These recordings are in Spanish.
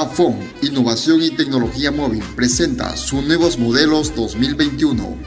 Dafon, Innovación y Tecnología Móvil, presenta sus nuevos modelos 2021.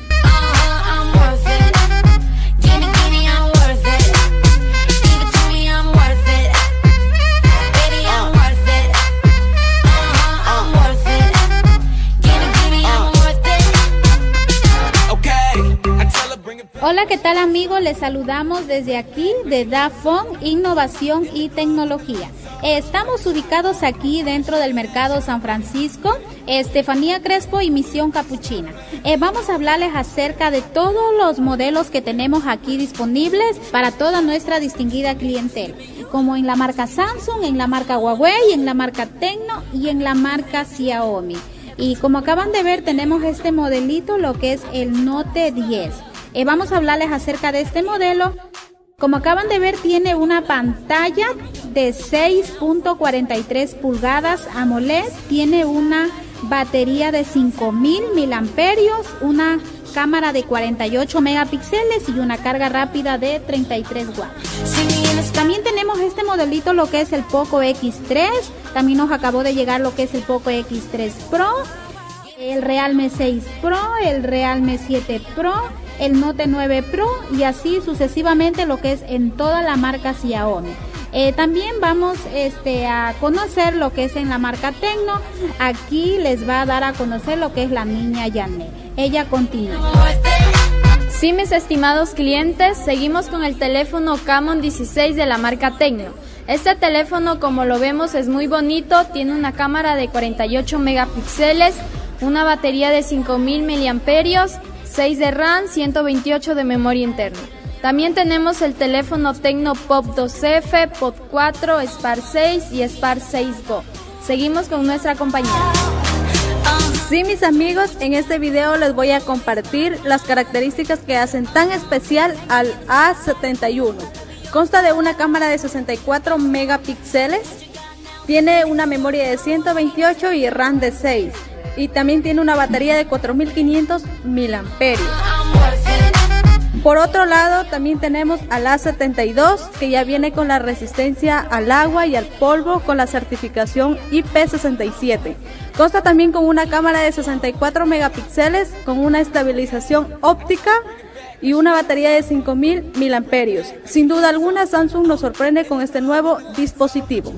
Hola, ¿qué tal amigos? Les saludamos desde aquí de DAFON Innovación y Tecnología. Estamos ubicados aquí dentro del mercado San Francisco, Estefanía Crespo y Misión Capuchina. Eh, vamos a hablarles acerca de todos los modelos que tenemos aquí disponibles para toda nuestra distinguida clientela, como en la marca Samsung, en la marca Huawei, en la marca Tecno y en la marca Xiaomi. Y como acaban de ver, tenemos este modelito, lo que es el Note 10. Eh, vamos a hablarles acerca de este modelo. Como acaban de ver, tiene una pantalla de 6.43 pulgadas AMOLED, tiene una batería de 5000 miliamperios, una cámara de 48 megapíxeles y una carga rápida de 33 watts. También tenemos este modelito, lo que es el Poco X3. También nos acabó de llegar lo que es el Poco X3 Pro, el Realme 6 Pro, el Realme 7 Pro el Note 9 Pro y así sucesivamente lo que es en toda la marca Xiaomi. Eh, también vamos este, a conocer lo que es en la marca Tecno. Aquí les va a dar a conocer lo que es la niña Yané. Ella continúa. Sí, mis estimados clientes, seguimos con el teléfono Camon 16 de la marca Tecno. Este teléfono, como lo vemos, es muy bonito, tiene una cámara de 48 megapíxeles, una batería de 5000 miliamperios 6 de RAM, 128 de memoria interna. También tenemos el teléfono Tecno Pop 2F, Pop 4, Spar 6 y Spar 6 Go. Seguimos con nuestra compañía. Sí, mis amigos, en este video les voy a compartir las características que hacen tan especial al A71. Consta de una cámara de 64 megapíxeles, tiene una memoria de 128 y RAM de 6 y también tiene una batería de 4500 miliamperios. Por otro lado, también tenemos al A72 que ya viene con la resistencia al agua y al polvo con la certificación IP67. Consta también con una cámara de 64 megapíxeles con una estabilización óptica y una batería de 5000 miliamperios. Sin duda alguna, Samsung nos sorprende con este nuevo dispositivo.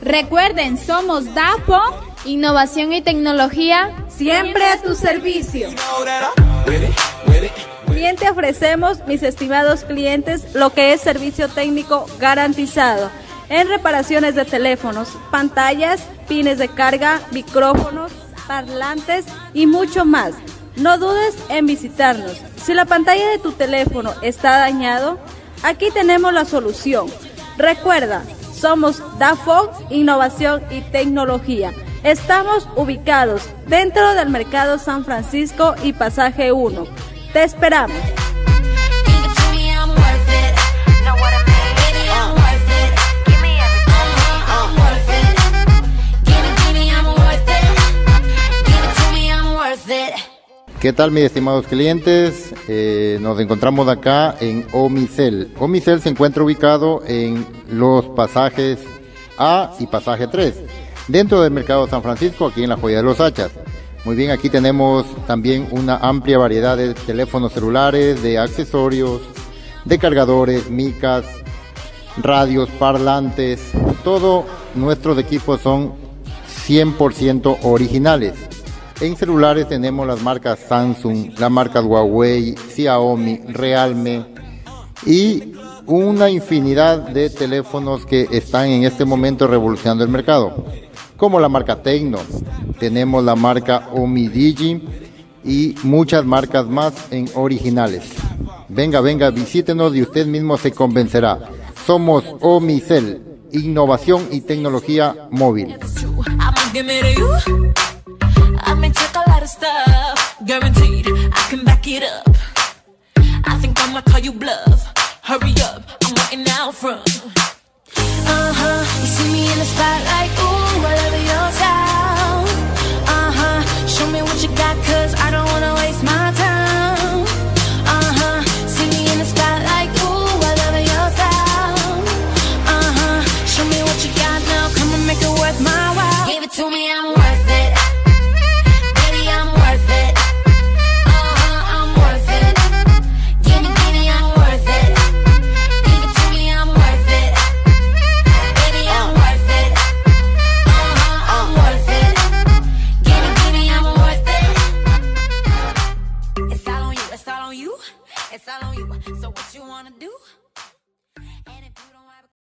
Recuerden, somos DAPO Innovación y tecnología siempre a tu servicio. Bien te ofrecemos, mis estimados clientes, lo que es servicio técnico garantizado en reparaciones de teléfonos, pantallas, pines de carga, micrófonos, parlantes y mucho más. No dudes en visitarnos. Si la pantalla de tu teléfono está dañado, aquí tenemos la solución. Recuerda, somos DAFOG Innovación y Tecnología. Estamos ubicados dentro del Mercado San Francisco y Pasaje 1. Te esperamos. ¿Qué tal mis estimados clientes? Eh, nos encontramos acá en Omicel. Omicel se encuentra ubicado en los pasajes A y pasaje 3 dentro del mercado San Francisco, aquí en la Joya de los Hachas. Muy bien, aquí tenemos también una amplia variedad de teléfonos celulares, de accesorios, de cargadores, micas, radios, parlantes. Todos nuestros equipos son 100% originales. En celulares tenemos las marcas Samsung, la marca Huawei, Xiaomi, Realme y una infinidad de teléfonos que están en este momento revolucionando el mercado como la marca Tecno, tenemos la marca Omidigi y muchas marcas más en originales. Venga, venga, visítenos y usted mismo se convencerá. Somos Omicel, innovación y tecnología móvil. Hurry up, I'm waiting out front. Uh huh, you see me in the spotlight, ooh.